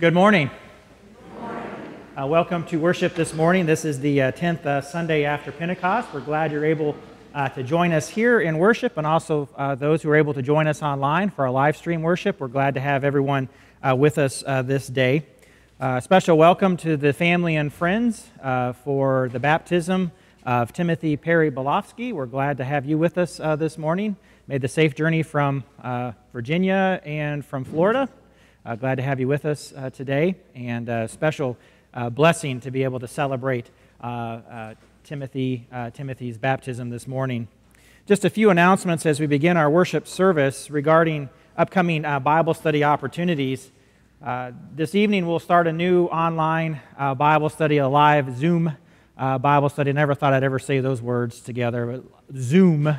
Good morning. Uh, welcome to worship this morning. This is the uh, 10th uh, Sunday after Pentecost. We're glad you're able uh, to join us here in worship and also uh, those who are able to join us online for our live stream worship. We're glad to have everyone uh, with us this day. special welcome to the family and friends for the baptism of Timothy Perry Belofsky. We're glad to have you with us this morning. Made the safe journey from Virginia and from Florida. Uh, glad to have you with us uh, today, and a special uh, blessing to be able to celebrate uh, uh, Timothy, uh, Timothy's baptism this morning. Just a few announcements as we begin our worship service regarding upcoming Bible study opportunities. this evening, we'll start a new online Bible study, a live Zoom Bible study. Never thought I'd ever say those words together, but Zoom,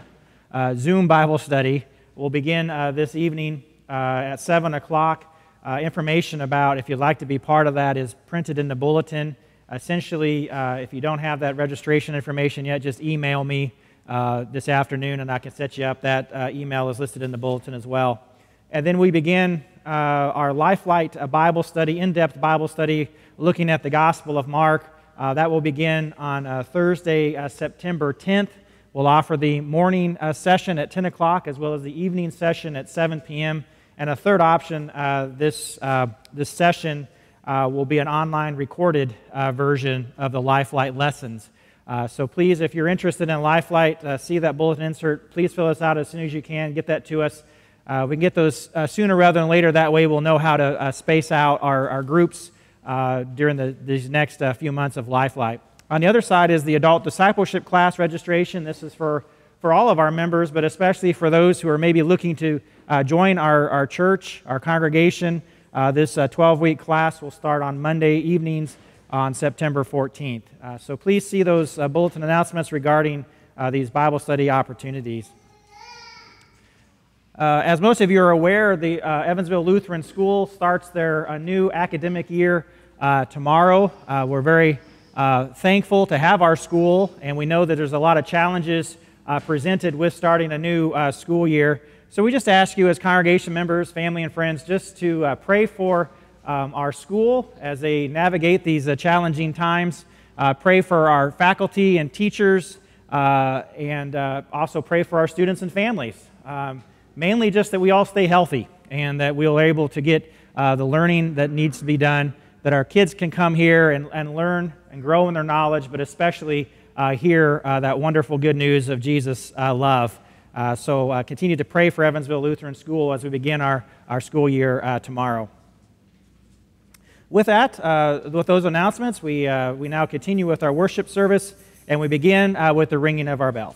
Zoom Bible study will begin this evening at 7 o'clock. Uh, information about if you'd like to be part of that is printed in the bulletin. Essentially, uh, if you don't have that registration information yet, just email me uh, this afternoon and I can set you up. That uh, email is listed in the bulletin as well. And then we begin uh, our Lifelight uh, Bible study, in depth Bible study, looking at the Gospel of Mark. that will begin on Thursday, September 10th. We'll offer the morning session at 10 o'clock as well as the evening session at 7 p.m. And a third option, uh, this, uh, this session uh, will be an online recorded uh, version of the Lifelight lessons. Uh, so please, if you're interested in Lifelight, see that bulletin insert. Please fill us out as soon as you can. Get that to us. we can get those sooner rather than later. That way, we'll know how to space out our, our groups during the, these next few months of Lifelight. On the other side is the adult discipleship class registration. This is for, for all of our members, but especially for those who are maybe looking to uh, join our, our church, our congregation. Uh, this 12 uh, week class will start on Monday evenings on September 14th. Uh, so please see those uh, bulletin announcements regarding these Bible study opportunities. as most of you are aware, the Evansville Lutheran School starts their new academic year tomorrow. we're very thankful to have our school, and we know that there's a lot of challenges presented with starting a new school year. So we just ask you, as congregation members, family, and friends, just to uh, pray for um, our school as they navigate these uh, challenging times. Uh, pray for our faculty and teachers, uh, and uh, also pray for our students and families. Um, mainly just that we all stay healthy and that we're able to get uh, the learning that needs to be done, that our kids can come here and, and learn and grow in their knowledge, but especially hear that wonderful good news of Jesus' love. Uh, so uh, continue to pray for Evansville Lutheran School as we begin our, our school year uh, tomorrow. With that, uh, with those announcements, we, uh, we now continue with our worship service and we begin uh, with the ringing of our bells.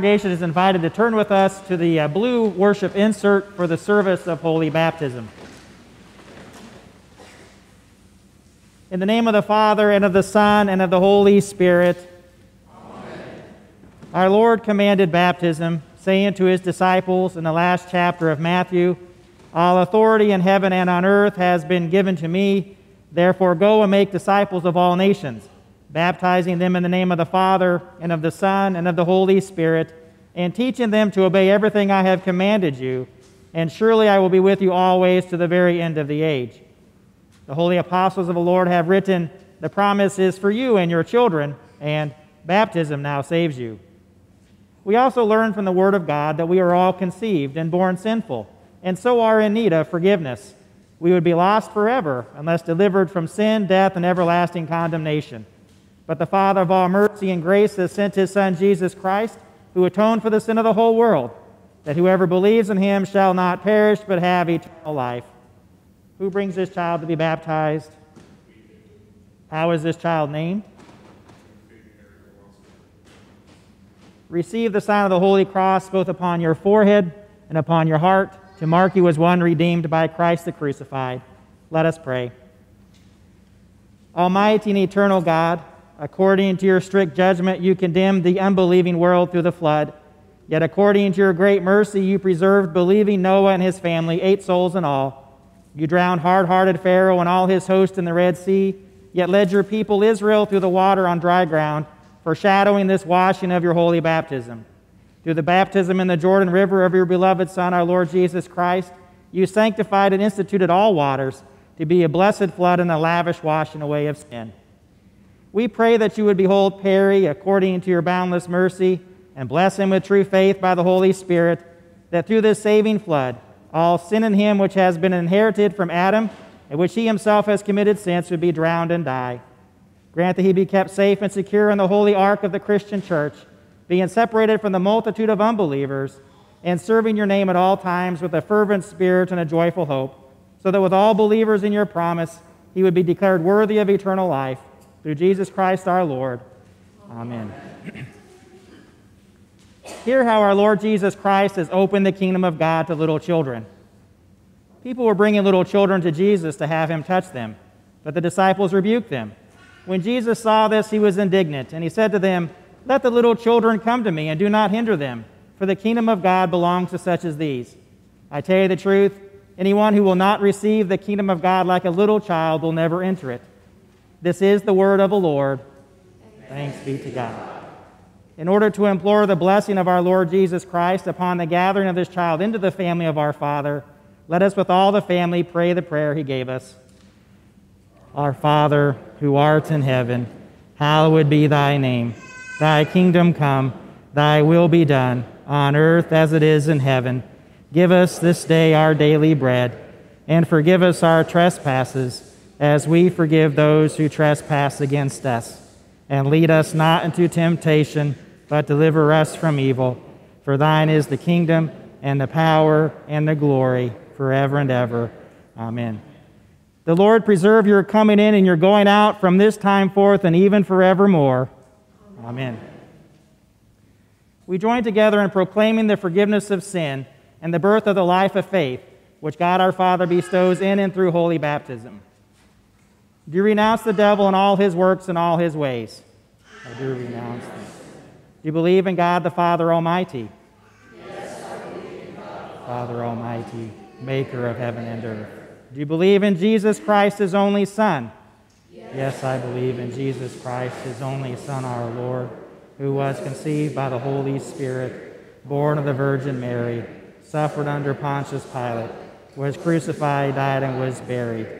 Congregation is invited to turn with us to the uh, blue worship insert for the service of holy baptism. In the name of the Father, and of the Son, and of the Holy Spirit. Amen. Our Lord commanded baptism, saying to his disciples in the last chapter of Matthew, All authority in heaven and on earth has been given to me. Therefore, go and make disciples of all nations, baptizing them in the name of the Father, and of the Son, and of the Holy Spirit, and teaching them to obey everything I have commanded you. And surely I will be with you always to the very end of the age. The holy apostles of the Lord have written, The promise is for you and your children, and baptism now saves you. We also learn from the Word of God that we are all conceived and born sinful, and so are in need of forgiveness. We would be lost forever unless delivered from sin, death, and everlasting condemnation. But the Father of all mercy and grace has sent his Son, Jesus Christ, who atoned for the sin of the whole world, that whoever believes in him shall not perish but have eternal life. Who brings this child to be baptized? How is this child named? Receive the sign of the Holy Cross both upon your forehead and upon your heart to mark you as one redeemed by Christ the crucified. Let us pray. Almighty and eternal God, according to your strict judgment, you condemned the unbelieving world through the flood. Yet according to your great mercy, you preserved believing Noah and his family, eight souls in all. You drowned hard hearted Pharaoh and all his host in the Red Sea, yet led your people Israel through the water on dry ground, foreshadowing this washing of your holy baptism. Through the baptism in the Jordan River of your beloved Son, our Lord Jesus Christ, you sanctified and instituted all waters to be a blessed flood and a lavish washing away of sin. We pray that you would behold Perry according to your boundless mercy and bless him with true faith by the Holy Spirit, that through this saving flood, all sin in him which has been inherited from Adam, and which he himself has committed since, would be drowned and die. Grant that he be kept safe and secure in the holy ark of the Christian church, being separated from the multitude of unbelievers, and serving your name at all times with a fervent spirit and a joyful hope, so that with all believers in your promise, he would be declared worthy of eternal life. Through Jesus Christ our Lord. Amen. Hear how our Lord Jesus Christ has opened the kingdom of God to little children. People were bringing little children to Jesus to have him touch them, but the disciples rebuked them. When Jesus saw this, he was indignant, and he said to them, Let the little children come to me, and do not hinder them, for the kingdom of God belongs to such as these. I tell you the truth, anyone who will not receive the kingdom of God like a little child will never enter it. This is the word of the Lord. Thanks be to God in order to implore the blessing of our Lord Jesus Christ upon the gathering of this child into the family of our Father, let us with all the family pray the prayer he gave us. Our Father, who art in heaven, hallowed be thy name. Thy kingdom come, thy will be done, on earth as it is in heaven. Give us this day our daily bread, and forgive us our trespasses, as we forgive those who trespass against us. And lead us not into temptation but deliver us from evil. For thine is the kingdom and the power and the glory forever and ever. Amen. The Lord preserve your coming in and your going out from this time forth and even forevermore. Amen. We join together in proclaiming the forgiveness of sin and the birth of the life of faith, which God our Father bestows in and through holy baptism. Do you renounce the devil and all his works and all his ways? I do renounce them. Do you believe in God the Father Almighty? Yes, I believe in God. Father Almighty, maker of heaven and earth. Do you believe in Jesus Christ, his only Son? Yes. yes, I believe in Jesus Christ, his only Son, our Lord, who was conceived by the Holy Spirit, born of the Virgin Mary, suffered under Pontius Pilate, was crucified, died, and was buried.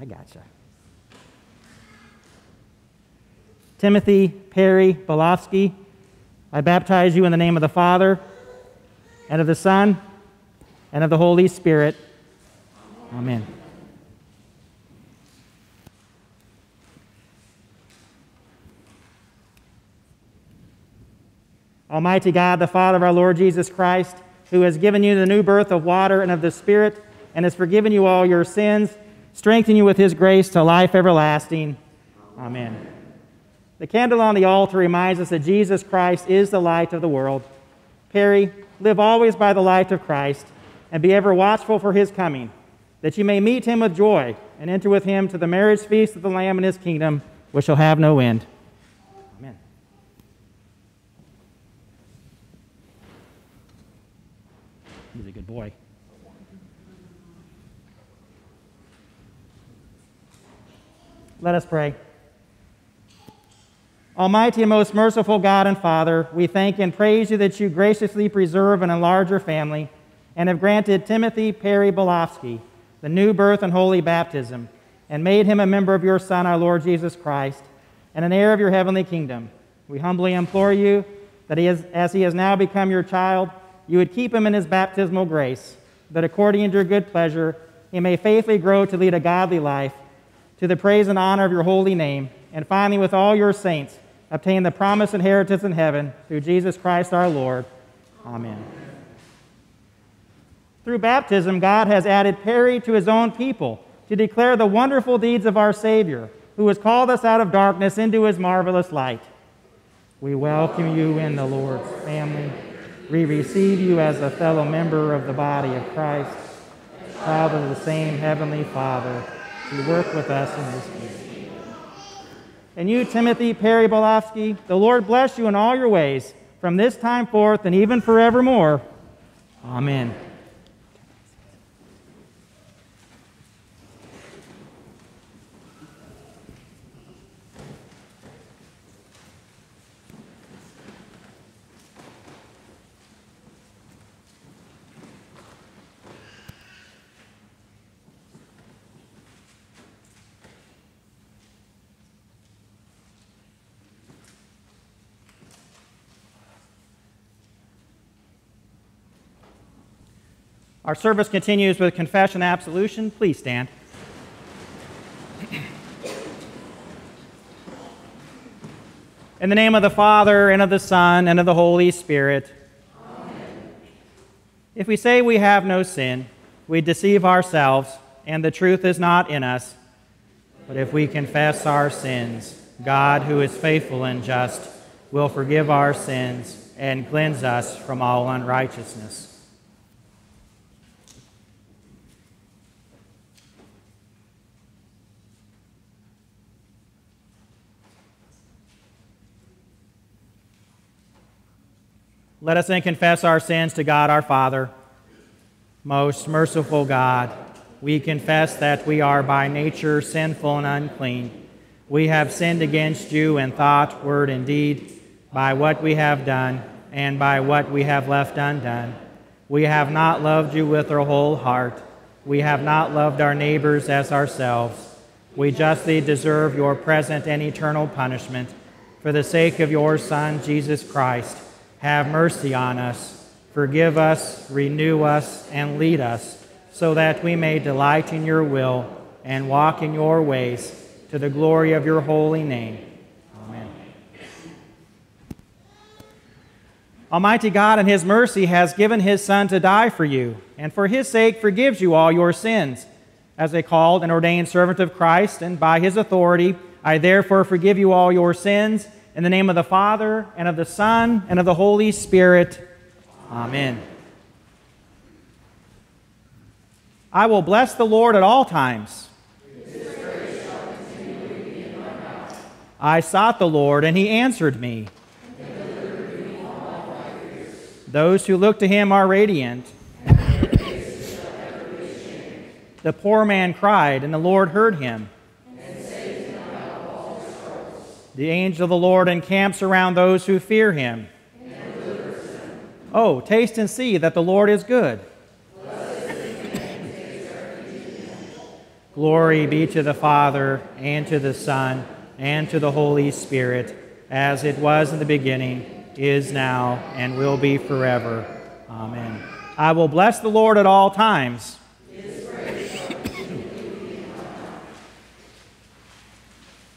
I gotcha. Timothy Perry Belofsky, I baptize you in the name of the Father, and of the Son, and of the Holy Spirit. Amen. Almighty God, the Father of our Lord Jesus Christ, who has given you the new birth of water and of the Spirit, and has forgiven you all your sins, strengthen you with his grace to life everlasting. Amen. The candle on the altar reminds us that Jesus Christ is the light of the world. Perry, live always by the light of Christ, and be ever watchful for his coming, that you may meet him with joy and enter with him to the marriage feast of the Lamb in his kingdom, which shall have no end. Amen. He's a good boy. Let us pray. Almighty and most merciful God and Father, we thank and praise you that you graciously preserve and enlarge your family and have granted Timothy Perry Belofsky the new birth and holy baptism and made him a member of your Son, our Lord Jesus Christ, and an heir of your heavenly kingdom. We humbly implore you that he as he has now become your child, you would keep him in his baptismal grace, that according to your good pleasure, he may faithfully grow to lead a godly life, to the praise and honor of your holy name, and finally, with all your saints, obtain the promised inheritance in heaven through Jesus Christ our Lord. Amen. Through baptism, God has added Perry to his own people to declare the wonderful deeds of our Savior, who has called us out of darkness into his marvelous light. We welcome you in the Lord's family. We receive you as a fellow member of the body of Christ, child of the same heavenly Father, work with us in this. And you, Timothy Perry Belofsky, the Lord bless you in all your ways, from this time forth and even forevermore. Amen. Our service continues with confession and absolution. Please stand. In the name of the Father, and of the Son, and of the Holy Spirit. Amen. If we say we have no sin, we deceive ourselves, and the truth is not in us. But if we confess our sins, God, who is faithful and just, will forgive our sins and cleanse us from all unrighteousness. Let us then confess our sins to God our Father. Most merciful God, we confess that we are by nature sinful and unclean. We have sinned against you in thought, word, and deed, by what we have done and by what we have left undone. We have not loved you with our whole heart. We have not loved our neighbors as ourselves. We justly deserve your present and eternal punishment. For the sake of your Son, Jesus Christ, have mercy on us, forgive us, renew us, and lead us, so that we may delight in your will and walk in your ways to the glory of your holy name. Amen. Almighty God, in his mercy, has given his Son to die for you, and for his sake forgives you all your sins. As a called and ordained servant of Christ, and by his authority, I therefore forgive you all your sins in the name of the Father, and of the Son, and of the Holy Spirit. Amen. I will bless the Lord at all times. I sought the Lord, and he answered me. Those who look to him are radiant. the poor man cried, and the Lord heard him. The angel of the Lord encamps around those who fear him. Oh, taste and see that the Lord is good. Glory be to the Father, and to the Son, and to the Holy Spirit, as it was in the beginning, is now, and will be forever. Amen. I will bless the Lord at all times.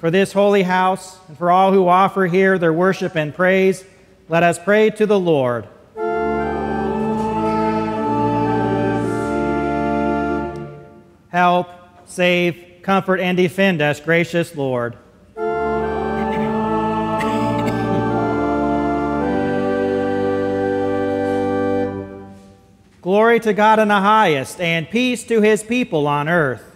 For this holy house, and for all who offer here their worship and praise, let us pray to the Lord. Help, save, comfort, and defend us, gracious Lord. Glory to God in the highest, and peace to his people on earth.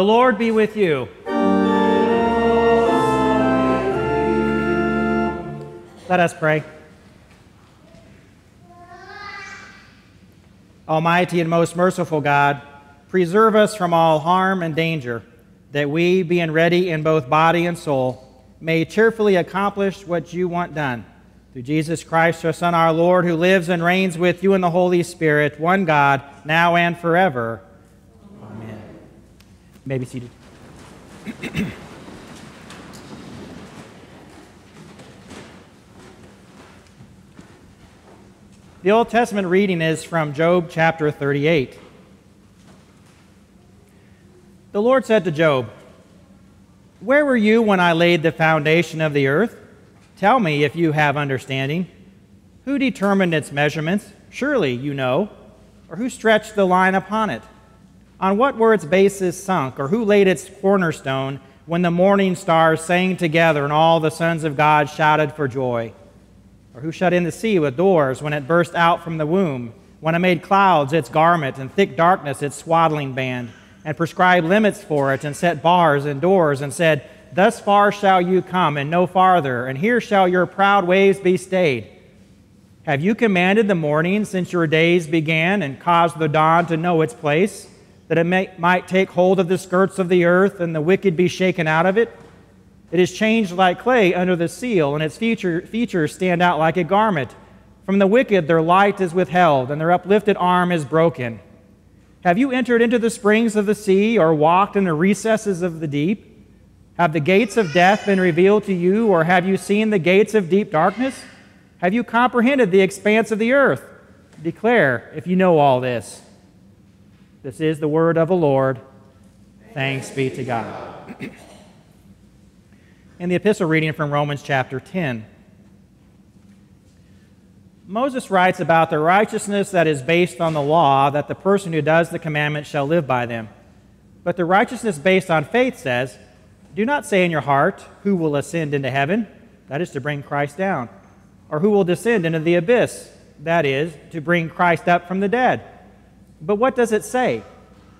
The Lord be with you. Let us pray. Almighty and most merciful God, preserve us from all harm and danger, that we, being ready in both body and soul, may cheerfully accomplish what you want done. Through Jesus Christ, your Son, our Lord, who lives and reigns with you in the Holy Spirit, one God, now and forever. May be seated. the Old Testament reading is from Job chapter 38. The Lord said to Job, Where were you when I laid the foundation of the earth? Tell me if you have understanding. Who determined its measurements? Surely you know. Or who stretched the line upon it? On what were its bases sunk? Or who laid its cornerstone when the morning stars sang together and all the sons of God shouted for joy? Or who shut in the sea with doors when it burst out from the womb? When it made clouds its garment and thick darkness its swaddling band? and prescribed limits for it, and set bars and doors, and said, Thus far shall you come, and no farther, and here shall your proud waves be stayed. Have you commanded the morning since your days began, and caused the dawn to know its place, that it may, might take hold of the skirts of the earth, and the wicked be shaken out of it? It is changed like clay under the seal, and its feature, features stand out like a garment. From the wicked their light is withheld, and their uplifted arm is broken. Have you entered into the springs of the sea or walked in the recesses of the deep? Have the gates of death been revealed to you, or have you seen the gates of deep darkness? Have you comprehended the expanse of the earth? Declare if you know all this. This is the word of the Lord. Thanks be to God. In the epistle reading from Romans chapter 10. Moses writes about the righteousness that is based on the law, that the person who does the commandments shall live by them. But the righteousness based on faith says, Do not say in your heart, Who will ascend into heaven? That is to bring Christ down. Or who will descend into the abyss? That is to bring Christ up from the dead. But what does it say?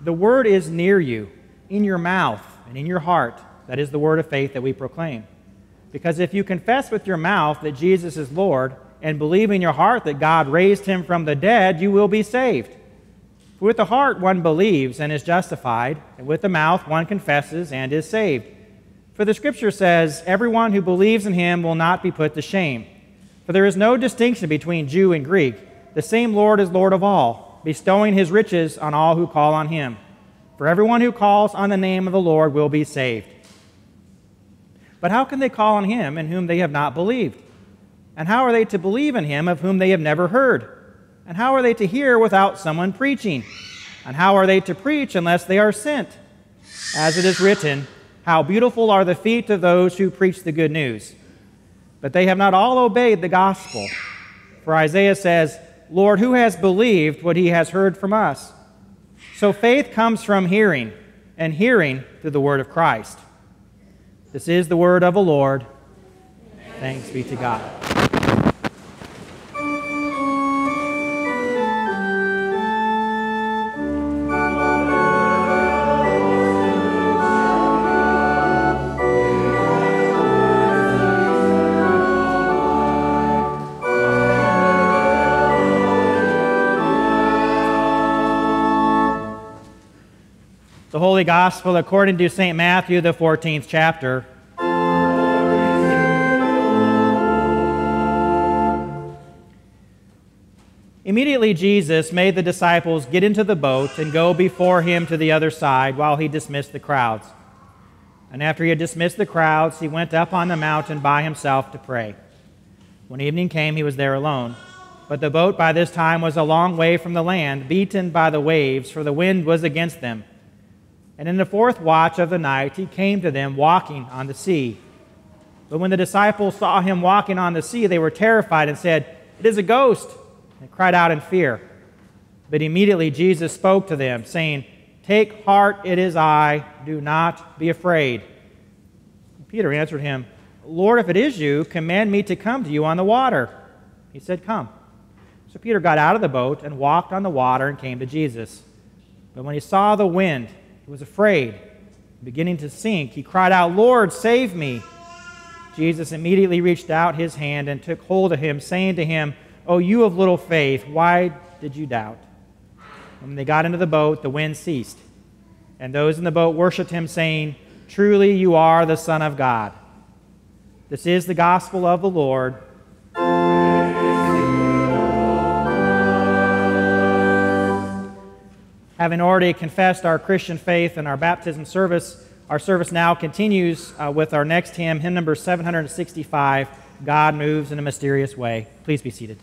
The word is near you, in your mouth and in your heart That is the word of faith that we proclaim. Because if you confess with your mouth that Jesus is Lord and believe in your heart that God raised him from the dead, you will be saved. For with the heart one believes and is justified, and with the mouth one confesses and is saved. For the scripture says, Everyone who believes in him will not be put to shame. For there is no distinction between Jew and Greek. The same Lord is Lord of all, bestowing his riches on all who call on him. For everyone who calls on the name of the Lord will be saved. But how can they call on him in whom they have not believed? And how are they to believe in him of whom they have never heard? And how are they to hear without someone preaching? And how are they to preach unless they are sent? As it is written, How beautiful are the feet of those who preach the good news. But they have not all obeyed the gospel. For Isaiah says, Lord, who has believed what he has heard from us? So faith comes from hearing, and hearing through the word of Christ. This is the word of the Lord. Thanks be to God. Holy Gospel according to St. Matthew, the 14th chapter. Immediately, Jesus made the disciples get into the boat and go before him to the other side while he dismissed the crowds. And after he had dismissed the crowds, he went up on the mountain by himself to pray. When evening came, he was there alone. But the boat by this time was a long way from the land, beaten by the waves, for the wind was against them. And in the fourth watch of the night, he came to them walking on the sea. But when the disciples saw him walking on the sea, they were terrified and said, It is a ghost and cried out in fear. But immediately Jesus spoke to them, saying, Take heart, it is I, do not be afraid. Peter answered him, Lord, if it is you, command me to come to you on the water. He said, Come. So Peter got out of the boat and walked on the water and came to Jesus. But when he saw the wind, he was afraid. Beginning to sink, he cried out, Lord, save me. Jesus immediately reached out his hand and took hold of him, saying to him, Oh, you of little faith, why did you doubt? When they got into the boat, the wind ceased. And those in the boat worshiped him, saying, Truly you are the Son of God. This is the gospel of the Lord. Having already confessed our Christian faith in our baptism service, our service now continues uh, with our next hymn, hymn number 765 God Moves in a Mysterious Way. Please be seated.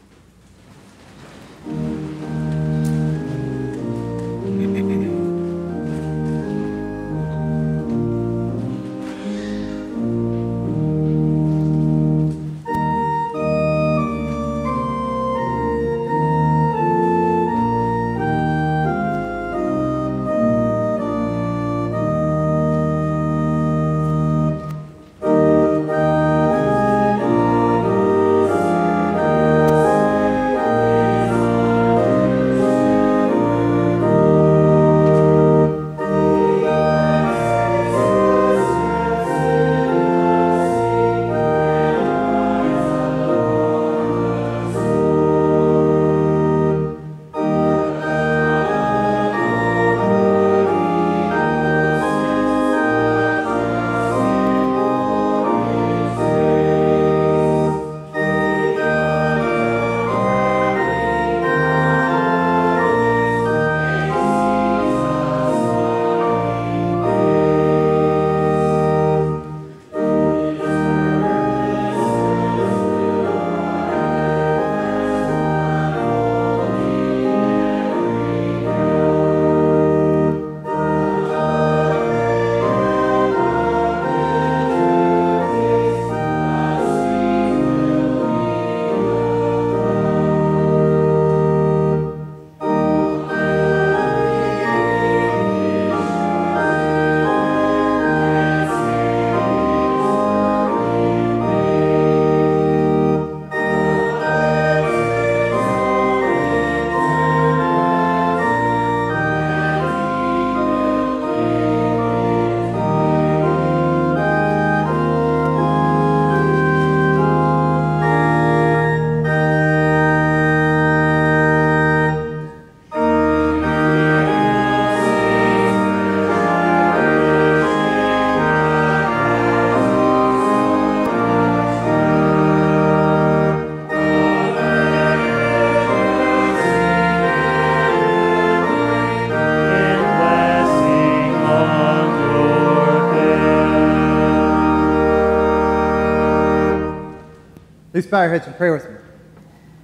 Please bow your heads and pray with me.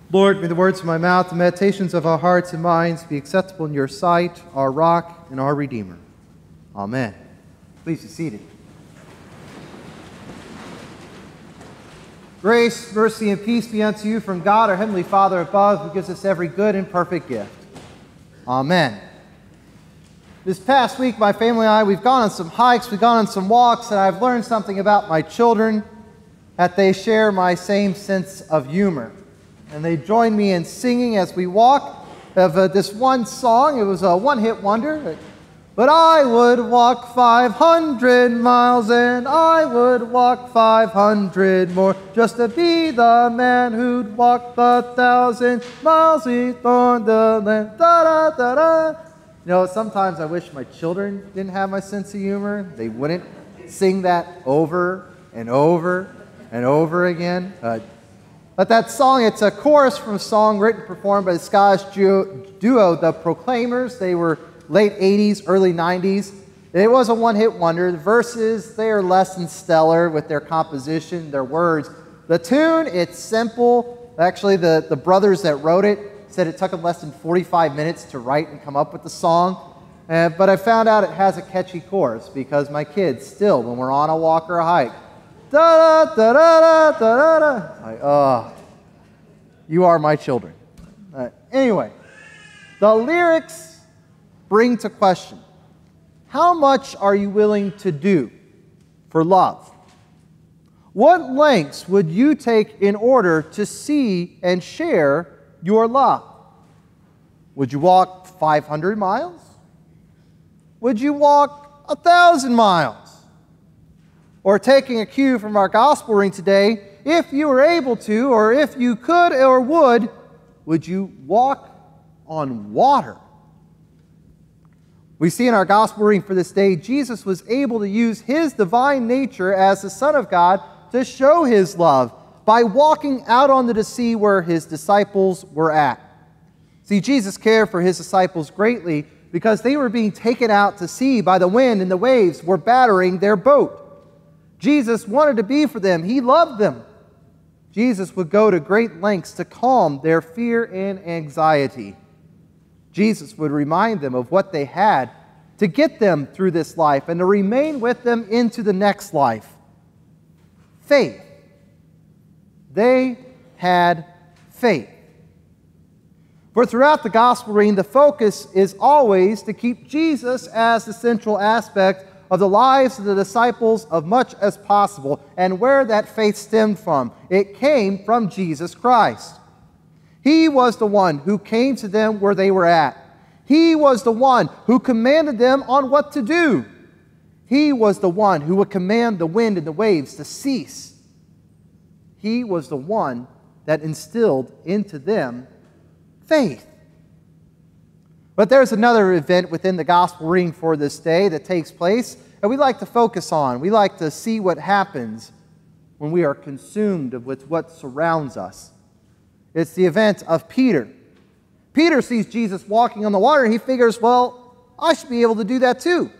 Lord, may the words of my mouth, the meditations of our hearts and minds be acceptable in your sight, our rock and our Redeemer. Amen. Please be seated. Grace, mercy, and peace be unto you from God, our Heavenly Father above, who gives us every good and perfect gift. Amen. This past week, my family and I, we've gone on some hikes, we've gone on some walks, and I've learned something about my children that they share my same sense of humor. And they join me in singing as we walk of uh, this one song. It was a one hit wonder. But I would walk 500 miles and I would walk 500 more just to be the man who'd walk the thousand miles on the land. Da da da da. You know, sometimes I wish my children didn't have my sense of humor. They wouldn't sing that over and over and over again. Uh, but that song, it's a chorus from a song written and performed by the Scottish duo, the Proclaimers. They were late 80s, early 90s. It was a one hit wonder. The verses, they are less than stellar with their composition, their words. The tune, it's simple. Actually, the, the brothers that wrote it said it took them less than 45 minutes to write and come up with the song. Uh, but I found out it has a catchy chorus because my kids still, when we're on a walk or a hike, da da da da da da da. Like, oh, you are my children. Uh, anyway, the lyrics bring to question how much are you willing to do for love? What lengths would you take in order to see and share your love? Would you walk 500 miles? Would you walk a thousand miles? Or taking a cue from our gospel reading today, if you were able to, or if you could or would, would you walk on water? We see in our gospel reading for this day, Jesus was able to use his divine nature as the Son of God to show his love by walking out onto the sea where his disciples were at. See, Jesus cared for his disciples greatly because they were being taken out to sea by the wind and the waves were battering their boat. Jesus wanted to be for them, He loved them. Jesus would go to great lengths to calm their fear and anxiety. Jesus would remind them of what they had to get them through this life and to remain with them into the next life faith. They had faith. For throughout the gospel reading, the focus is always to keep Jesus as the central aspect of the lives of the disciples of much as possible and where that faith stemmed from. It came from Jesus Christ. He was the one who came to them where they were at. He was the one who commanded them on what to do. He was the one who would command the wind and the waves to cease. He was the one that instilled into them faith. But there's another event within the gospel reading for this day that takes place that we like to focus on. We like to see what happens when we are consumed with what surrounds us. It's the event of Peter. Peter sees Jesus walking on the water and he figures, well, I should be able to do that too.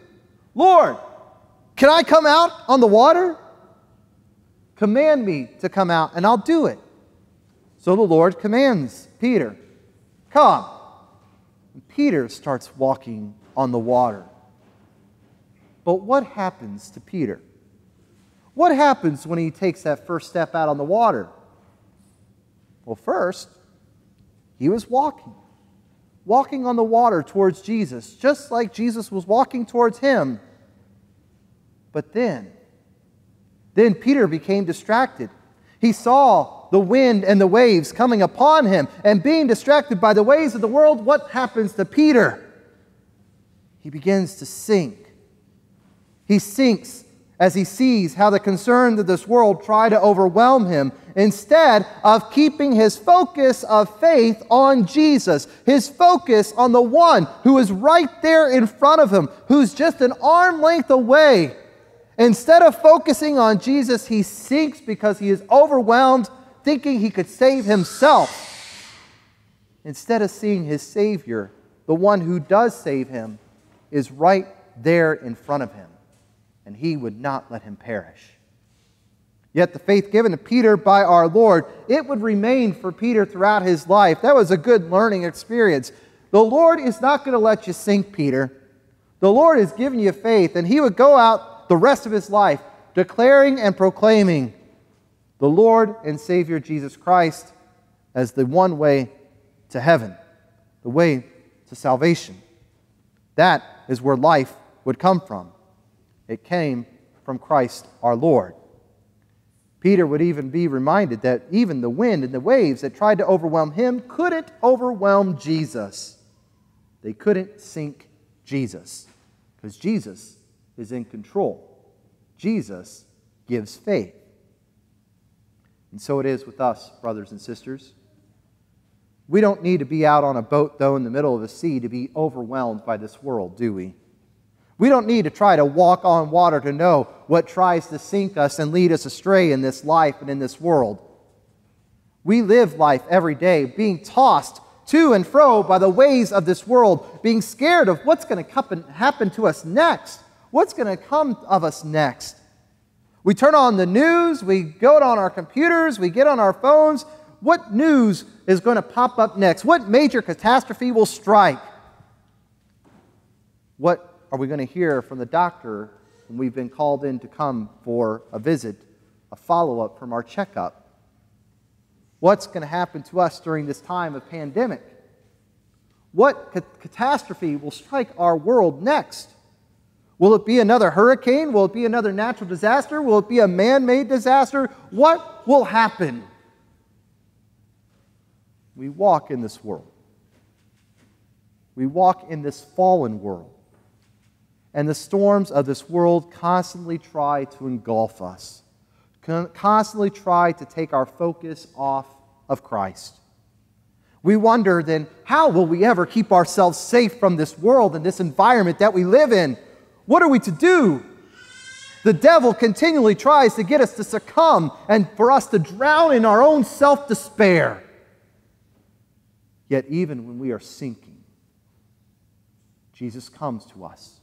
Lord, can I come out on the water? Command me to come out and I'll do it. So the Lord commands Peter, Come. And Peter starts walking on the water. But what happens to Peter? What happens when he takes that first step out on the water? Well, first, he was walking, walking on the water towards Jesus, just like Jesus was walking towards him. But then, then Peter became distracted. He saw the wind and the waves coming upon him. And being distracted by the ways of the world, what happens to Peter? He begins to sink. He sinks as he sees how the concerns of this world try to overwhelm him instead of keeping his focus of faith on Jesus, his focus on the one who is right there in front of him, who's just an arm length away. Instead of focusing on Jesus, he sinks because he is overwhelmed thinking he could save himself instead of seeing his Savior, the one who does save him, is right there in front of him, and he would not let him perish. Yet the faith given to Peter by our Lord, it would remain for Peter throughout his life. That was a good learning experience. The Lord is not going to let you sink, Peter. The Lord has given you faith, and he would go out the rest of his life declaring and proclaiming the Lord and Savior Jesus Christ as the one way to heaven, the way to salvation. That is where life would come from. It came from Christ our Lord. Peter would even be reminded that even the wind and the waves that tried to overwhelm him couldn't overwhelm Jesus. They couldn't sink Jesus because Jesus is in control. Jesus gives faith. And so it is with us, brothers and sisters. We don't need to be out on a boat, though, in the middle of the sea to be overwhelmed by this world, do we? We don't need to try to walk on water to know what tries to sink us and lead us astray in this life and in this world. We live life every day being tossed to and fro by the ways of this world, being scared of what's going to happen to us next, what's going to come of us next. We turn on the news, we go on our computers, we get on our phones. What news is going to pop up next? What major catastrophe will strike? What are we going to hear from the doctor when we've been called in to come for a visit, a follow up from our checkup? What's going to happen to us during this time of pandemic? What ca- catastrophe will strike our world next? Will it be another hurricane? Will it be another natural disaster? Will it be a man made disaster? What will happen? We walk in this world. We walk in this fallen world and the storms of this world constantly try to engulf us, constantly try to take our focus off of Christ. We wonder then, how will we ever keep ourselves safe from this world and this environment that we live in? What are we to do? The devil continually tries to get us to succumb and for us to drown in our own self despair. Yet, even when we are sinking, Jesus comes to us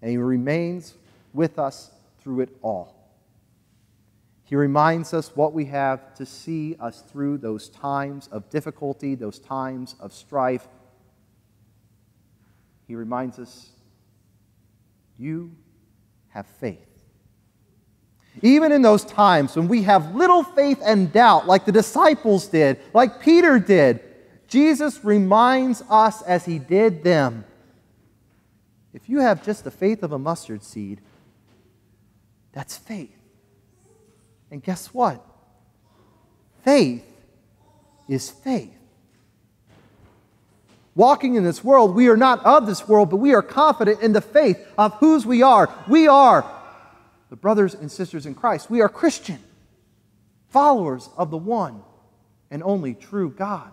and He remains with us through it all. He reminds us what we have to see us through those times of difficulty, those times of strife. He reminds us you have faith. Even in those times when we have little faith and doubt, like the disciples did, like Peter did, Jesus reminds us as he did them if you have just the faith of a mustard seed, that's faith. And guess what? Faith is faith. Walking in this world, we are not of this world, but we are confident in the faith of whose we are. We are the brothers and sisters in Christ. We are Christian, followers of the one and only true God,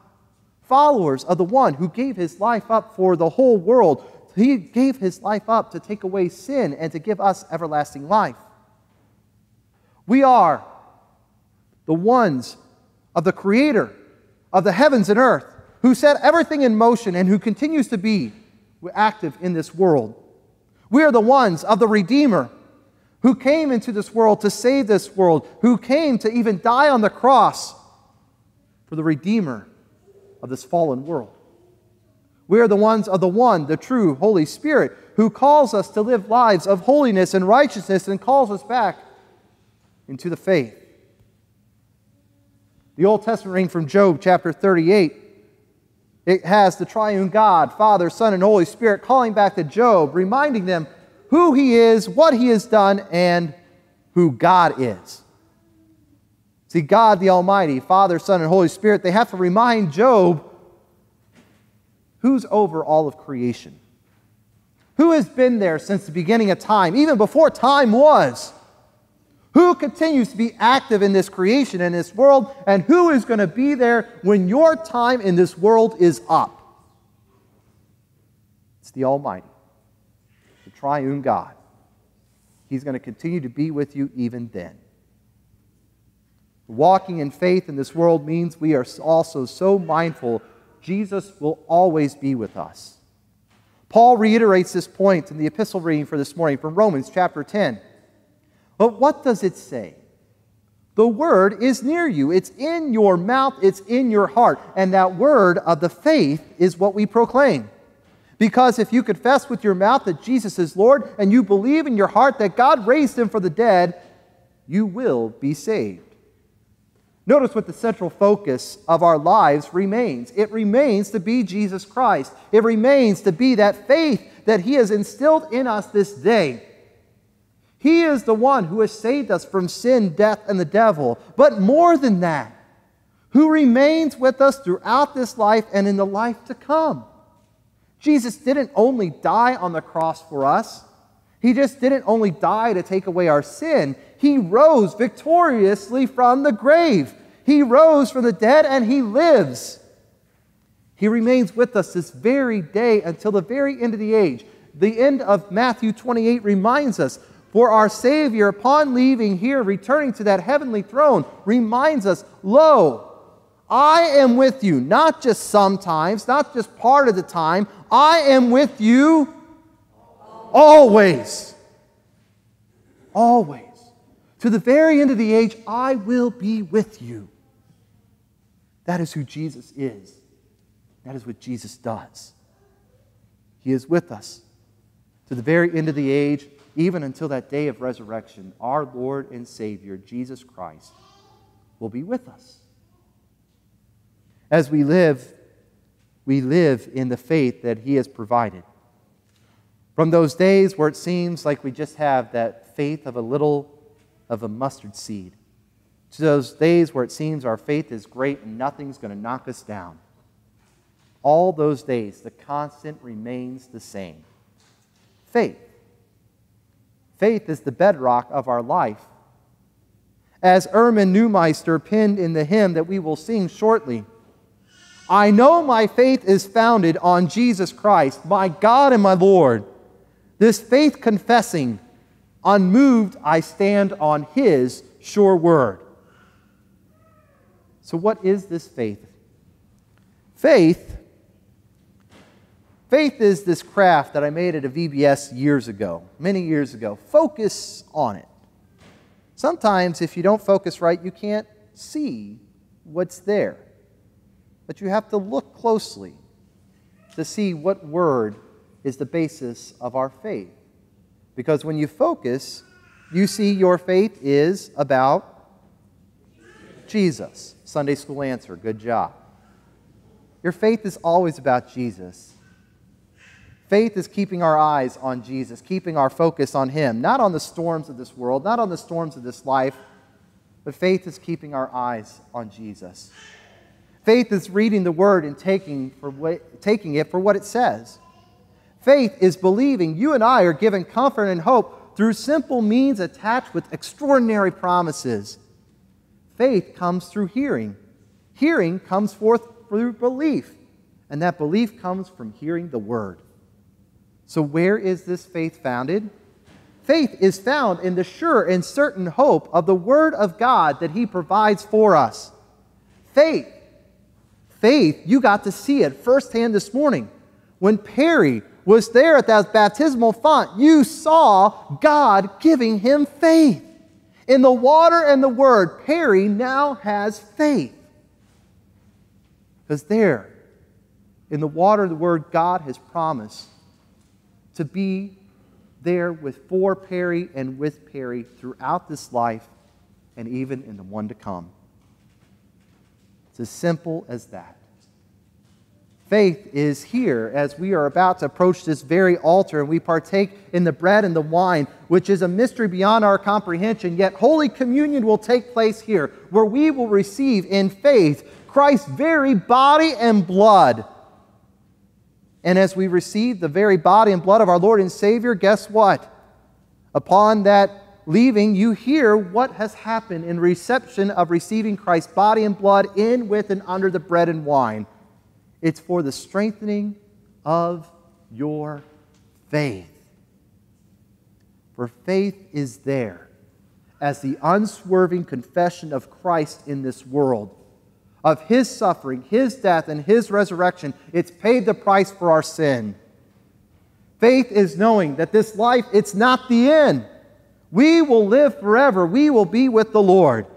followers of the one who gave his life up for the whole world he gave his life up to take away sin and to give us everlasting life. We are the ones of the Creator of the heavens and earth who set everything in motion and who continues to be active in this world. We are the ones of the Redeemer who came into this world to save this world, who came to even die on the cross for the Redeemer of this fallen world. We are the ones of the one, the true Holy Spirit, who calls us to live lives of holiness and righteousness and calls us back into the faith. The Old Testament reading from Job chapter 38, it has the triune God, Father, Son, and Holy Spirit calling back to Job, reminding them who he is, what he has done, and who God is. See, God the Almighty, Father, Son, and Holy Spirit, they have to remind Job Who's over all of creation? Who has been there since the beginning of time, even before time was? Who continues to be active in this creation, in this world, and who is going to be there when your time in this world is up? It's the Almighty, the triune God. He's going to continue to be with you even then. Walking in faith in this world means we are also so mindful Jesus will always be with us. Paul reiterates this point in the epistle reading for this morning from Romans chapter 10. But what does it say? The word is near you. It's in your mouth, it's in your heart. And that word of the faith is what we proclaim. Because if you confess with your mouth that Jesus is Lord and you believe in your heart that God raised him from the dead, you will be saved. Notice what the central focus of our lives remains. It remains to be Jesus Christ. It remains to be that faith that He has instilled in us this day. He is the one who has saved us from sin, death, and the devil. But more than that, who remains with us throughout this life and in the life to come. Jesus didn't only die on the cross for us, He just didn't only die to take away our sin, He rose victoriously from the grave. He rose from the dead and He lives. He remains with us this very day until the very end of the age. The end of Matthew 28 reminds us for our Savior, upon leaving here, returning to that heavenly throne, reminds us, Lo, I am with you, not just sometimes, not just part of the time. I am with you always. Always. To the very end of the age, I will be with you. That is who Jesus is. That is what Jesus does. He is with us to the very end of the age, even until that day of resurrection. Our Lord and Savior, Jesus Christ, will be with us. As we live, we live in the faith that He has provided. From those days where it seems like we just have that faith of a little of a mustard seed, to those days where it seems our faith is great and nothing's going to knock us down. All those days, the constant remains the same faith. Faith is the bedrock of our life. As Erwin Neumeister penned in the hymn that we will sing shortly, I know my faith is founded on Jesus Christ, my God and my Lord. This faith confessing, unmoved I stand on his sure word. So, what is this faith? Faith, faith is this craft that I made at a VBS years ago, many years ago. Focus on it. Sometimes, if you don't focus right, you can't see what's there. But you have to look closely to see what word is the basis of our faith. Because when you focus, you see your faith is about Jesus. Sunday school answer. Good job. Your faith is always about Jesus. Faith is keeping our eyes on Jesus, keeping our focus on Him, not on the storms of this world, not on the storms of this life, but faith is keeping our eyes on Jesus. Faith is reading the Word and taking, for taking it for what it says. Faith is believing you and I are given comfort and hope through simple means attached with extraordinary promises. Faith comes through hearing. Hearing comes forth through belief. And that belief comes from hearing the word. So, where is this faith founded? Faith is found in the sure and certain hope of the word of God that he provides for us. Faith. Faith, you got to see it firsthand this morning. When Perry was there at that baptismal font, you saw God giving him faith. In the water and the word, Perry now has faith. Because there, in the water and the word, God has promised to be there with for Perry and with Perry throughout this life and even in the one to come. It's as simple as that. Faith is here as we are about to approach this very altar and we partake in the bread and the wine, which is a mystery beyond our comprehension. Yet, Holy Communion will take place here, where we will receive in faith Christ's very body and blood. And as we receive the very body and blood of our Lord and Savior, guess what? Upon that leaving, you hear what has happened in reception of receiving Christ's body and blood in, with, and under the bread and wine. It's for the strengthening of your faith. For faith is there as the unswerving confession of Christ in this world, of his suffering, his death, and his resurrection. It's paid the price for our sin. Faith is knowing that this life, it's not the end. We will live forever. We will be with the Lord.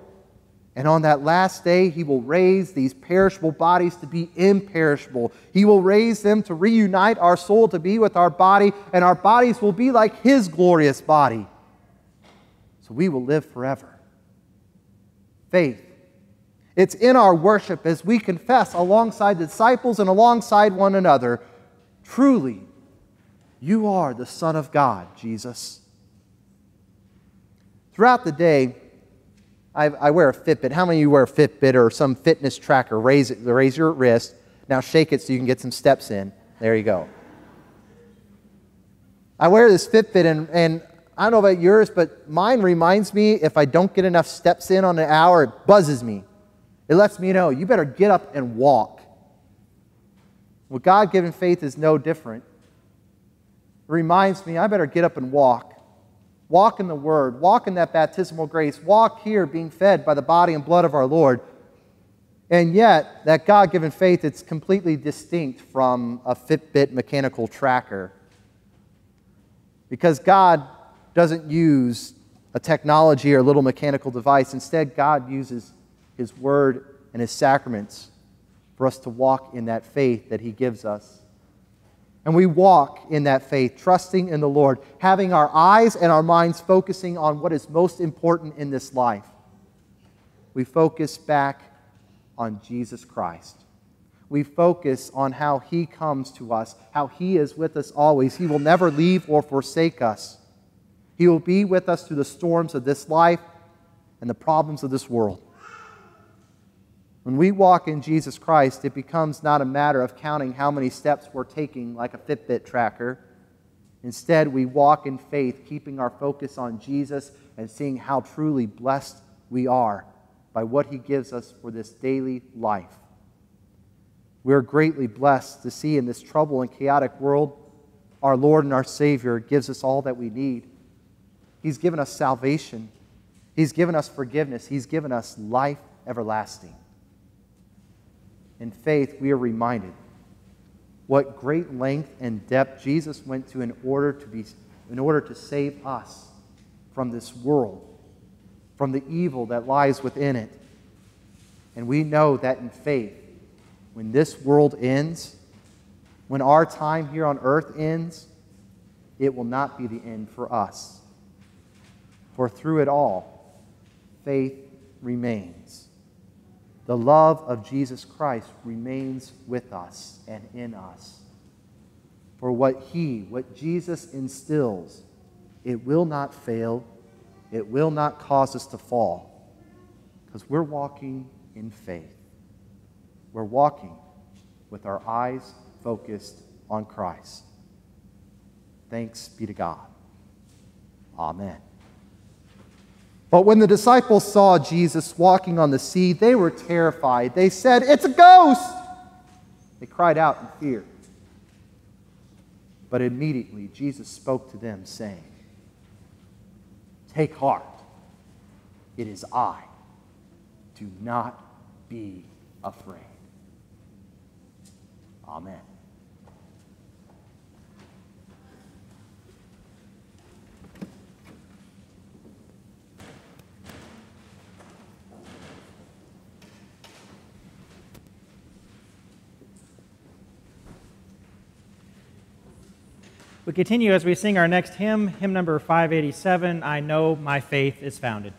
And on that last day, he will raise these perishable bodies to be imperishable. He will raise them to reunite our soul to be with our body, and our bodies will be like his glorious body. So we will live forever. Faith. It's in our worship as we confess alongside the disciples and alongside one another truly, you are the Son of God, Jesus. Throughout the day, I, I, wear a Fitbit. How many of you wear a Fitbit or some fitness tracker? Raise, it, raise your wrist. Now shake it so you can get some steps in. There you go. I wear this Fitbit, and, and I don't know about yours, but mine reminds me if I don't get enough steps in on an hour, it buzzes me. It lets me know you better get up and walk. Well, God given faith is no different. It reminds me I better get up and walk. Walk in the Word, walk in that baptismal grace, walk here being fed by the body and blood of our Lord. And yet, that God given faith, it's completely distinct from a Fitbit mechanical tracker. Because God doesn't use a technology or a little mechanical device. Instead, God uses His Word and His sacraments for us to walk in that faith that He gives us. And we walk in that faith, trusting in the Lord, having our eyes and our minds focusing on what is most important in this life. We focus back on Jesus Christ. We focus on how He comes to us, how He is with us always. He will never leave or forsake us. He will be with us through the storms of this life and the problems of this world. When we walk in Jesus Christ, it becomes not a matter of counting how many steps we're taking like a Fitbit tracker. Instead, we walk in faith, keeping our focus on Jesus and seeing how truly blessed we are by what he gives us for this daily life. We are greatly blessed to see in this troubled and chaotic world, our Lord and our Savior gives us all that we need. He's given us salvation, He's given us forgiveness, He's given us life everlasting in faith, we are reminded what great length and depth Jesus went to in order to, be, in order to save us from this world, from the evil that lies within it. And we know that in faith, when this world ends, when our time here on earth ends, it will not be the end for us. For through it all, faith remains the love of Jesus Christ remains with us and in us. For what He, what Jesus instills, it will not fail, it will not cause us to fall, because we're walking in faith. We're walking with our eyes focused on Christ. Thanks be to God. Amen. But when the disciples saw Jesus walking on the sea, they were terrified. They said, It's a ghost! They cried out in fear. But immediately Jesus spoke to them, saying, Take heart, it is I. Do not be afraid. Amen. We continue as we sing our next hymn, hymn number 587 I Know My Faith is Founded.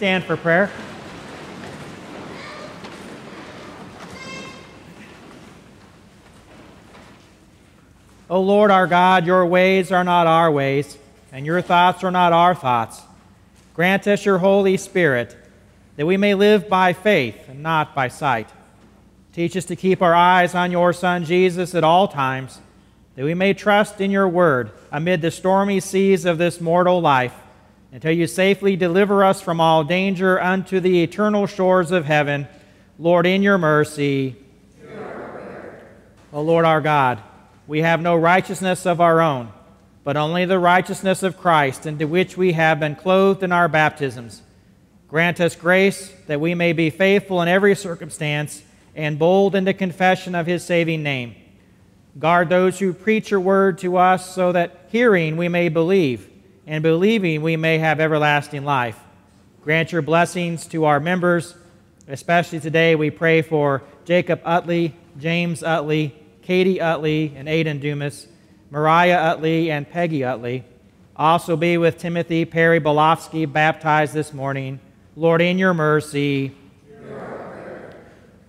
Stand for prayer. O Lord our God, your ways are not our ways, and your thoughts are not our thoughts. Grant us your Holy Spirit, that we may live by faith and not by sight. Teach us to keep our eyes on your Son Jesus at all times, that we may trust in your word amid the stormy seas of this mortal life, until you safely deliver us from all danger unto the eternal shores of heaven. Lord, in your mercy. O Lord our God, we have no righteousness of our own, but only the righteousness of Christ, into which we have been clothed in our baptisms. Grant us grace that we may be faithful in every circumstance and bold in the confession of his saving name. Guard those who preach your word to us, so that hearing we may believe, and believing we may have everlasting life. Grant your blessings to our members. Especially today, we pray for Jacob Utley, James Utley, Katie Utley and Aidan Dumas, Mariah Utley and Peggy Utley. Also be with Timothy Perry Bolofsky, baptized this morning. Lord, in your mercy.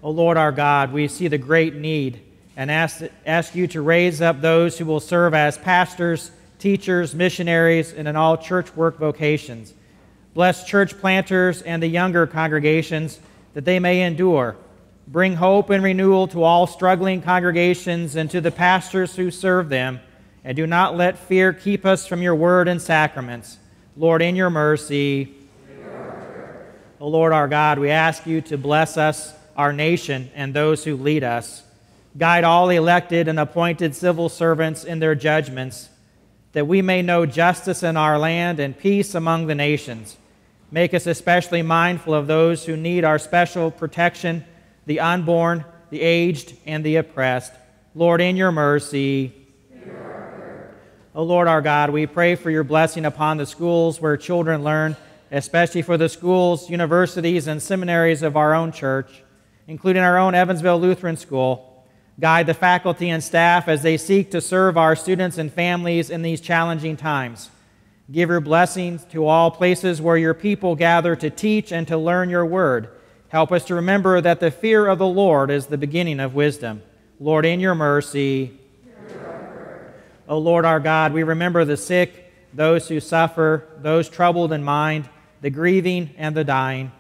O Lord our God, we see the great need and ask, ask you to raise up those who will serve as pastors, teachers, missionaries, and in all church work vocations. Bless church planters and the younger congregations that they may endure Bring hope and renewal to all struggling congregations and to the pastors who serve them. And do not let fear keep us from your word and sacraments. Lord, in your mercy. O Lord our God, we ask you to bless us, our nation, and those who lead us. Guide all elected and appointed civil servants in their judgments, that we may know justice in our land and peace among the nations. Make us especially mindful of those who need our special protection the unborn, the aged, and the oppressed. Lord, in your mercy. O Lord our God, we pray for your blessing upon the schools where children learn, especially for the schools, universities, and seminaries of our own church, including our own Evansville Lutheran School. Guide the faculty and staff as they seek to serve our students and families in these challenging times. Give your blessings to all places where your people gather to teach and to learn your word Help us to remember that the fear of the Lord is the beginning of wisdom. Lord, in your mercy. O Lord our God, we remember the sick, those who suffer, those troubled in mind, the grieving, and the dying.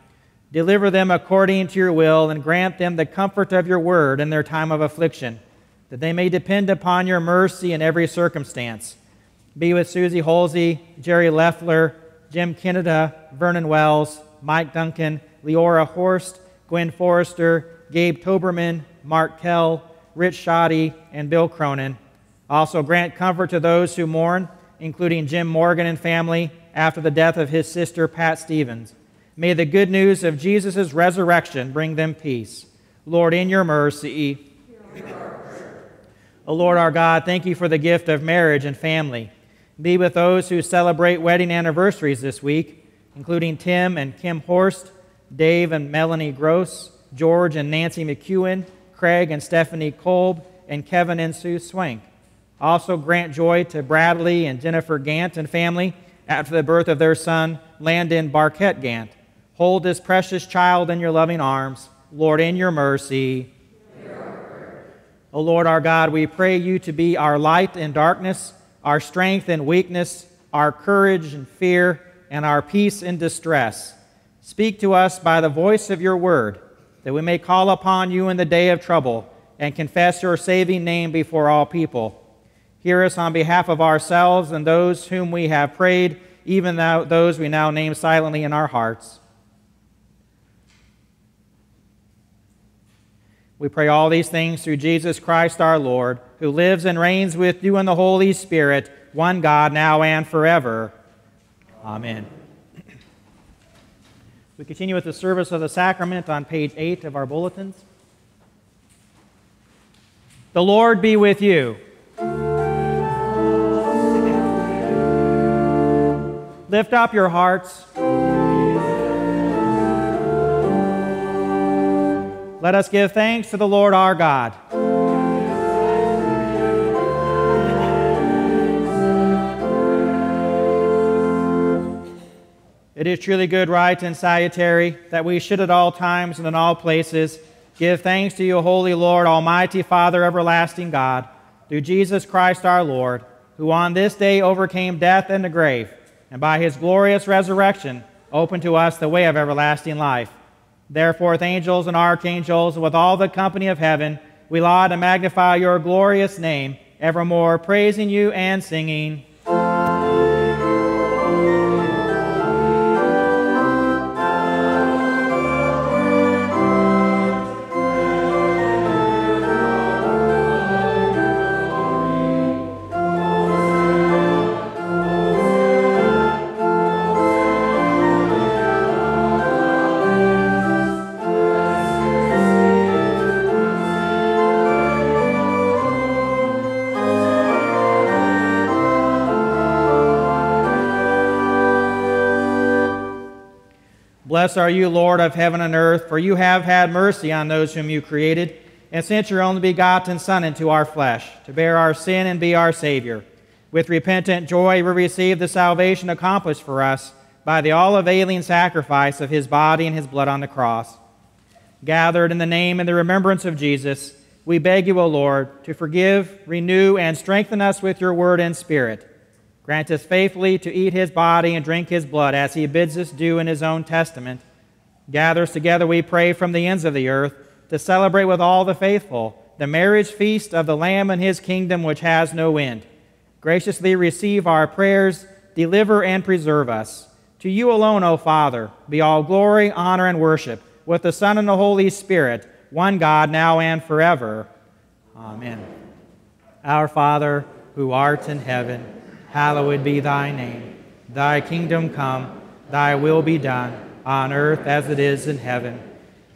Deliver them according to your will, and grant them the comfort of your word in their time of affliction, that they may depend upon your mercy in every circumstance. Be with Susie Holsey, Jerry Leffler, Jim Kennedy, Vernon Wells, Mike Duncan, Leora Horst, Gwen Forrester, Gabe Toberman, Mark Kell, Rich Shoddy, and Bill Cronin. Also, grant comfort to those who mourn, including Jim Morgan and family, after the death of his sister, Pat Stevens. May the good news of Jesus' resurrection bring them peace. Lord, in your mercy. O Lord our God, thank you for the gift of marriage and family. Be with those who celebrate wedding anniversaries this week, including Tim and Kim Horst, Dave and Melanie Gross, George and Nancy McEwen, Craig and Stephanie Kolb, and Kevin and Sue Swank. Also grant joy to Bradley and Jennifer Gant and family after the birth of their son, Landon Barquette Gant. Hold this precious child in your loving arms. Lord, in your mercy. O Lord our God, we pray you to be our light in darkness, our strength in weakness, our courage in fear, and our peace in distress. Speak to us by the voice of your word, that we may call upon you in the day of trouble and confess your saving name before all people. Hear us on behalf of ourselves and those whom we have prayed, even those we now name silently in our hearts. We pray all these things through Jesus Christ our Lord, who lives and reigns with you in the Holy Spirit, one God, now and forever. Amen. We continue with the service of the sacrament on page 8 of our bulletins. The Lord be with you. Lift up your hearts. Let us give thanks to the Lord our God. It is truly good, right, and salutary that we should at all times and in all places give thanks to you, Holy Lord, Almighty Father, everlasting God, through Jesus Christ our Lord, who on this day overcame death and the grave, and by his glorious resurrection opened to us the way of everlasting life. Therefore, with angels and archangels, with all the company of heaven, we laud and magnify your glorious name, evermore praising you and singing. Blessed are you, Lord of heaven and earth, for you have had mercy on those whom you created, and sent your only begotten Son into our flesh, to bear our sin and be our Savior. With repentant joy, we receive the salvation accomplished for us by the all availing sacrifice of his body and his blood on the cross. Gathered in the name and the remembrance of Jesus, we beg you, O Lord, to forgive, renew, and strengthen us with your word and spirit Grant us faithfully to eat his body and drink his blood as he bids us do in his own testament. Gather us together, we pray, from the ends of the earth to celebrate with all the faithful the marriage feast of the Lamb and his kingdom which has no end. Graciously receive our prayers, deliver and preserve us. To you alone, O Father, be all glory, honor, and worship, with the Son and the Holy Spirit, one God, now and forever. Amen. Our Father, who art in heaven, hallowed be thy name. Thy kingdom come, thy will be done, on earth as it is in heaven.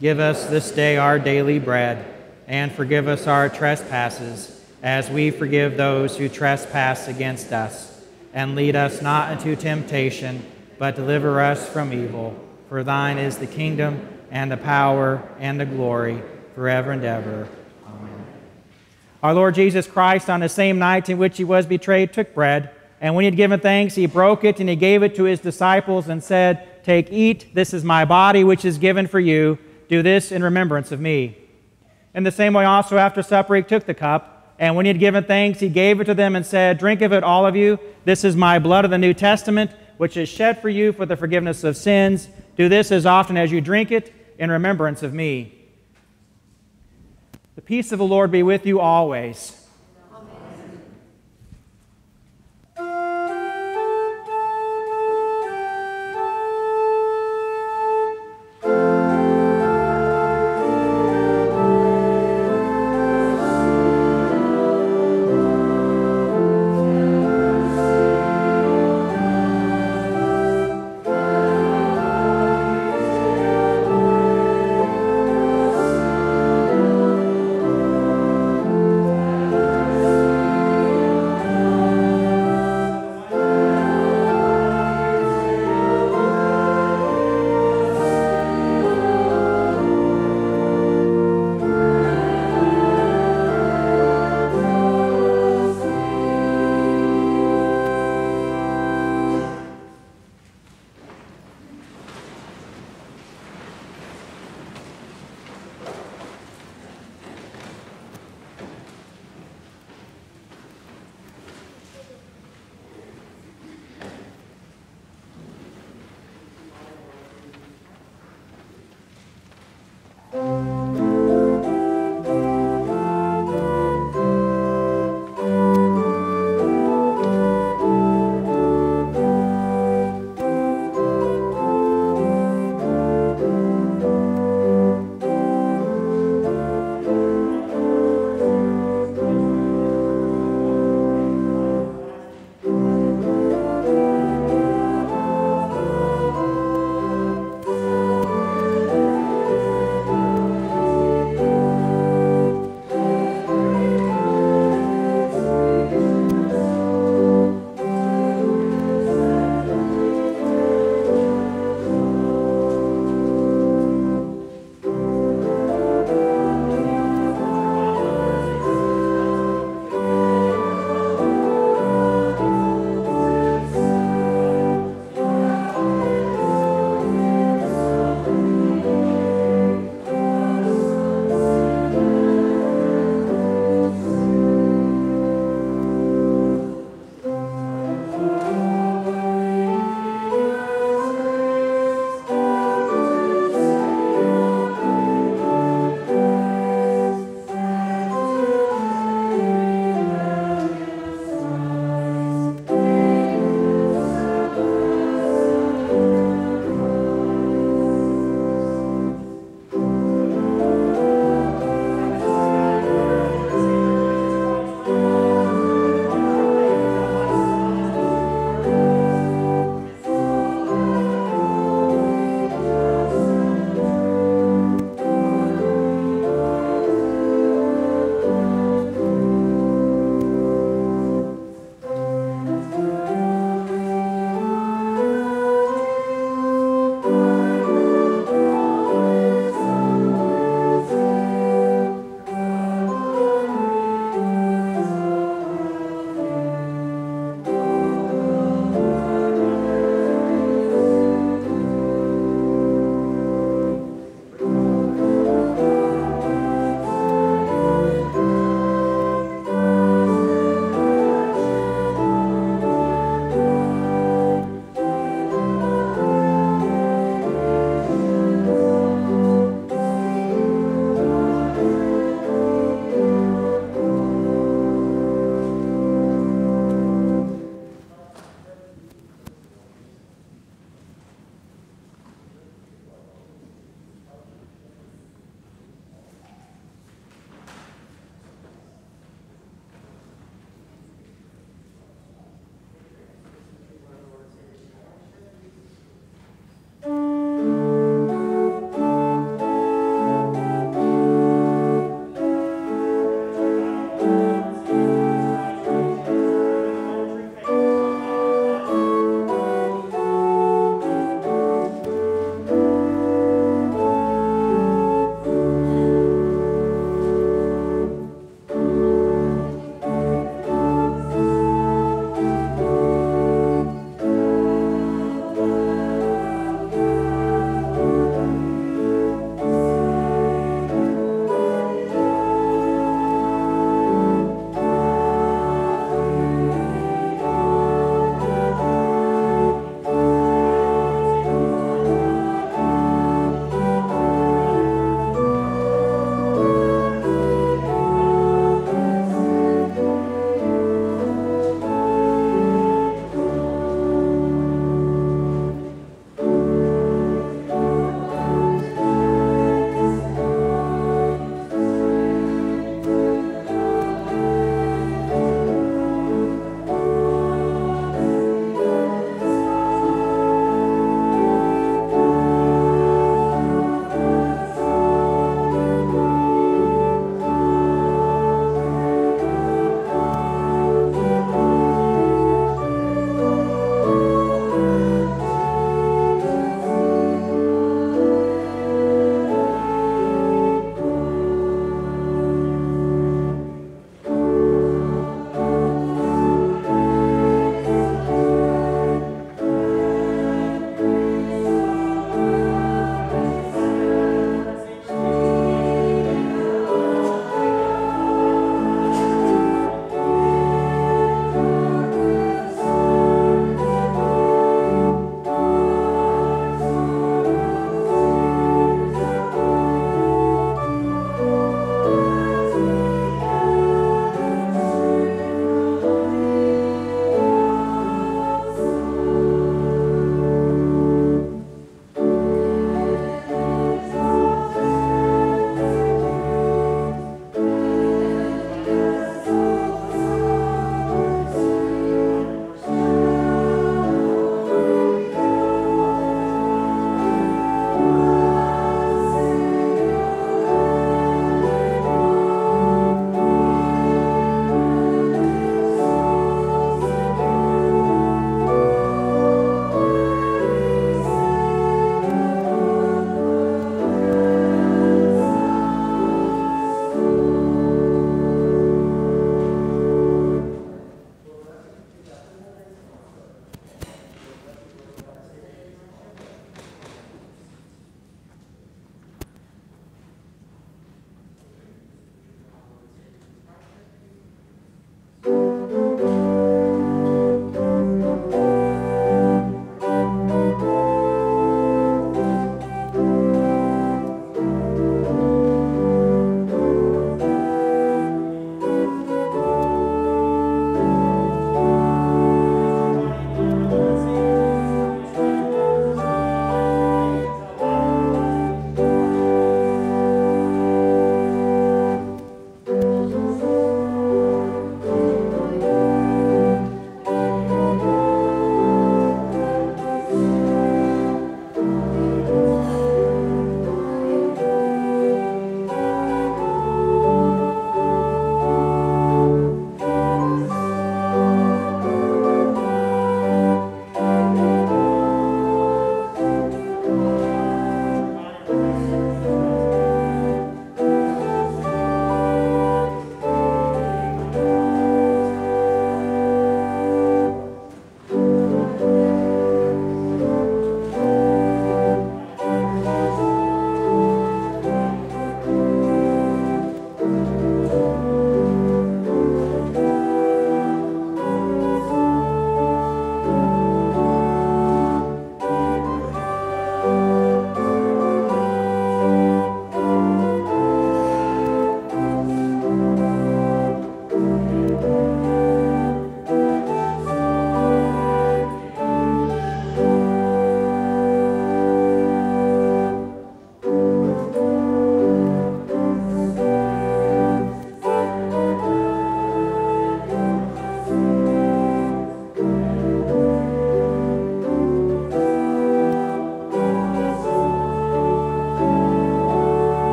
Give us this day our daily bread, and forgive us our trespasses, as we forgive those who trespass against us. And lead us not into temptation, but deliver us from evil. For thine is the kingdom, and the power, and the glory, forever and ever. Amen. Our Lord Jesus Christ, on the same night in which he was betrayed, took bread. And when he had given thanks, he broke it and he gave it to his disciples and said, Take, eat, this is my body which is given for you. Do this in remembrance of me. In the same way, also after supper, he took the cup, and when he had given thanks, he gave it to them and said, Drink of it, all of you. This is my blood of the New Testament, which is shed for you for the forgiveness of sins. Do this as often as you drink it in remembrance of me. The peace of the Lord be with you always.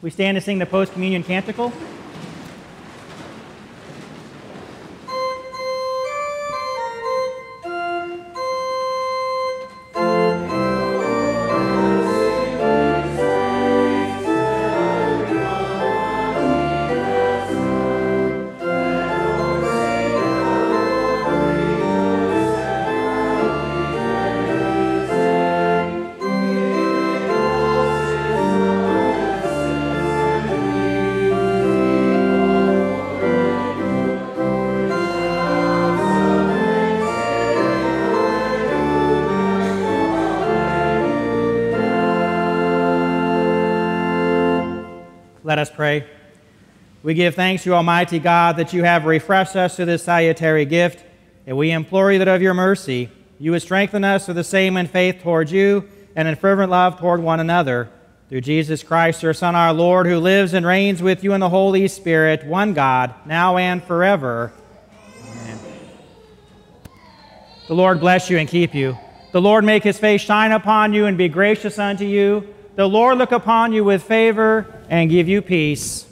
We stand to sing the post communion canticle. Let us pray. We give thanks to Almighty God that you have refreshed us to this salutary gift, and we implore you that of your mercy you would strengthen us with the same in faith toward you and in fervent love toward one another. Through Jesus Christ, your Son, our Lord, who lives and reigns with you in the Holy Spirit, one God, now and forever. Amen. The Lord bless you and keep you. The Lord make his face shine upon you and be gracious unto you. The Lord look upon you with favor and give you peace.